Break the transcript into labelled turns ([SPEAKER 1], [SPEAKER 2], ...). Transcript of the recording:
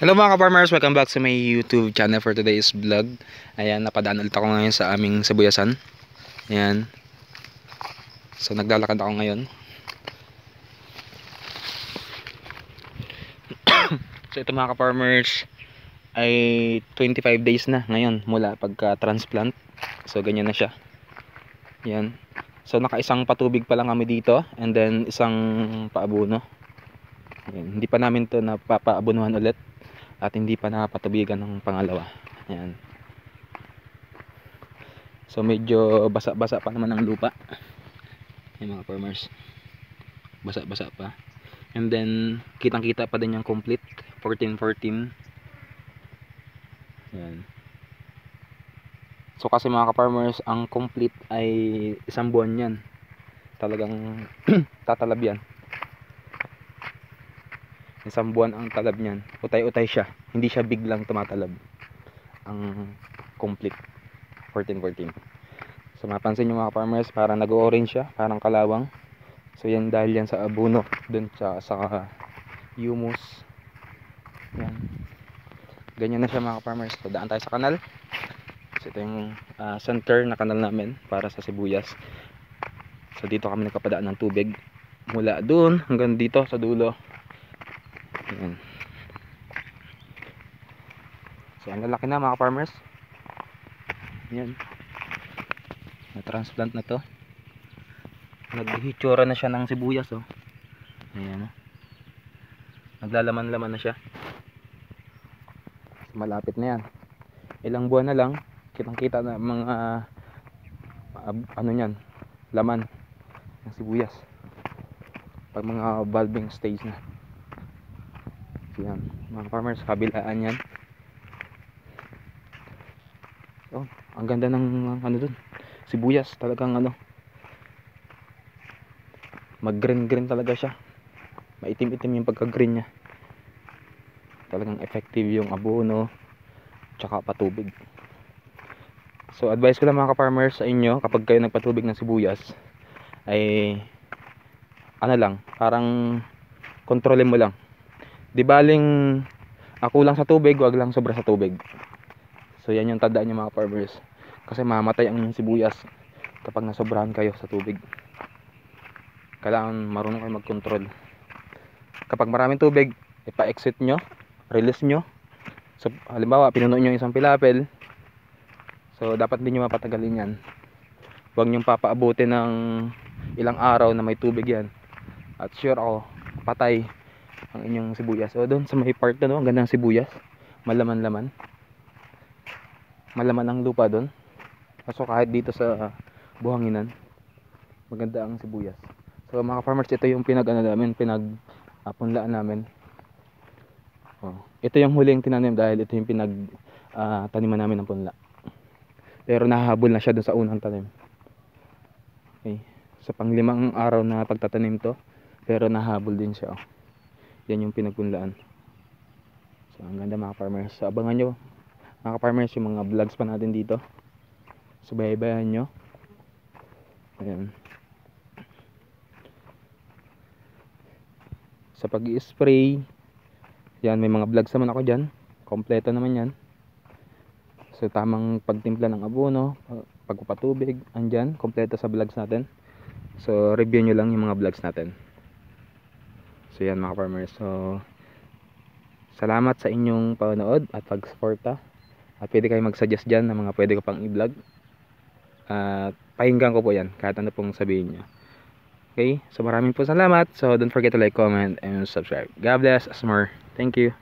[SPEAKER 1] Hello mga ka-farmers, welcome back sa my YouTube channel for today's vlog. Ayan, napadaan ulit ako ngayon sa aming sabuyasan. Ayan. So naglalakad ako ngayon. so ito mga ka-farmers ay 25 days na ngayon mula pagka-transplant. So ganyan na siya. Ayan. So naka-isang patubig pa lang kami dito and then isang paabuno. Ayan. Hindi pa namin to napapaabunuhan ulit at hindi pa nakapatubigan ng pangalawa. Yan so medyo basa-basa pa naman ang lupa. Yung mga farmers. Basa-basa pa. And then kitang kita pa din yung complete. 14-14 yan so kasi mga ka-farmers ang complete ay isang buwan yan. Talagang tatalab yan isang buwan ang talab niyan. Utay-utay siya. Hindi siya biglang tumatalab. Ang complete. 14-14 so mapansin nyo mga farmers parang nag-orange siya parang kalawang. So yan dahil yan sa abuno dun sa, sa humus. Yan. Ganyan na siya mga farmers. So daan tayo sa kanal. So ito yung uh, center na kanal namin para sa sibuyas. So dito kami nagpapadaan ng tubig. Mula doon hanggang dito sa dulo Ayan. So, ang lalaki na mga farmers. Ayan. Na-transplant na to. Naghihitsura na siya ng sibuyas, oh. Ayan. Naglalaman-laman na siya. Malapit na yan. Ilang buwan na lang, kitang-kita na mga uh, ano niyan, laman ng sibuyas. Pag mga bulbing stage na yan mga farmers kabilaan yan. Oh ang ganda ng ano dun sibuyas talagang ano mag green green talaga siya. Maitim itim yung pagka green nya talagang effective yung abono tsaka patubig. So advice ko lang mga ka-farmers sa inyo kapag kayo nagpatubig ng sibuyas ay ano lang parang kontrolin mo lang di baling ako lang sa tubig wag lang sobra sa tubig. So yan yung tandaan nyo mga farmers. Kasi mamatay ang inyong sibuyas kapag nasobrahan kayo sa tubig. Kailangan marunong kayo mag control kapag maraming tubig ipa-exit nyo release nyo. So halimbawa pinuno nyo isang pilapel so dapat din nyo mapatagalin yan. Huwag nyo papaabutin ng ilang araw na may tubig yan. At sure ako patay ang inyong sibuyas. O doon sa may part na no, ang ganda ng sibuyas. Malaman-laman. Malaman ang lupa doon. Kaso kahit dito sa buhanginan, maganda ang sibuyas. So mga farmers, ito yung pinag ano namin, pinag uh, namin. Oh, ito yung huling tinanim dahil ito yung pinag uh, taniman namin ng punla. Pero nahahabol na siya doon sa unang tanim. Okay. Sa panglimang araw na pagtatanim to, pero nahabol din siya. Oh yan yung pinagpunlaan so ang ganda mga farmers. So abangan nyo mga farmers yung mga vlogs pa natin dito. Subaybayan nyo. Ayan. Sa pag spray yan may mga vlogs naman ako dyan. Kompleto naman yan. So tamang pagtimpla ng abono pagpapatubig andyan. Kompleto sa vlogs natin. So review nyo lang yung mga vlogs natin So yan mga farmers. So salamat sa inyong panonood at pag-suporta. At pwede kayo mag-suggest dyan ng mga pwede ko pang i-vlog. At pakinggan ko po yan kahit ano pong sabihin nyo. Okay? So maraming po salamat. So don't forget to like, comment, and subscribe. God bless. Asmar. Thank you.